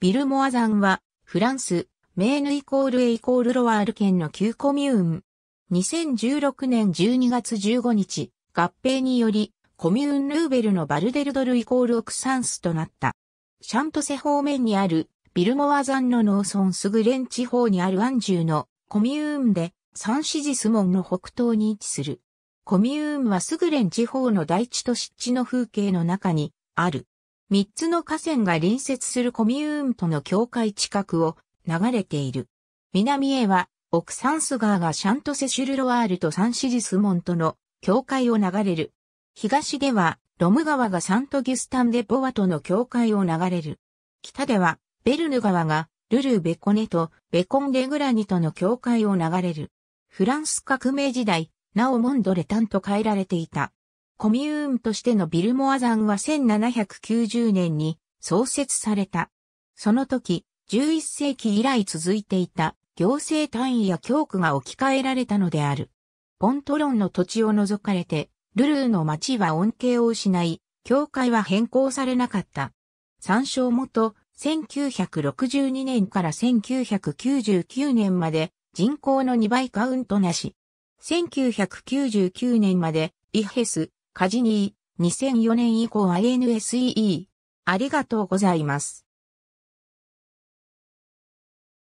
ビルモア山は、フランス、メーヌイコールエイコールロワール県の旧コミューン。2016年12月15日、合併により、コミューンルーベルのバルデルドルイコールオクサンスとなった。シャントセ方面にある、ビルモア山の農村スグレン地方にあるアンジューのコミューンで、サンシジス門の北東に位置する。コミューンはスグレン地方の大地と湿地の風景の中にある。三つの河川が隣接するコミューンとの境界近くを流れている。南へは、オクサンス川がシャントセシュルロワールとサンシジスモンとの境界を流れる。東では、ロム川がサントギュスタンデポワとの境界を流れる。北では、ベルヌ川がルルーベコネとベコンデグラニとの境界を流れる。フランス革命時代、ナオモンドレタンと変えられていた。コミューンとしてのビルモア山は1790年に創設された。その時、11世紀以来続いていた行政単位や教区が置き換えられたのである。ポントロンの土地を除かれて、ルルーの町は恩恵を失い、教会は変更されなかった。参照元、1962年から1999年まで人口の2倍カウントなし。1999年までイヘス、カジニー、2004年以降 INSEE。ありがとうございます。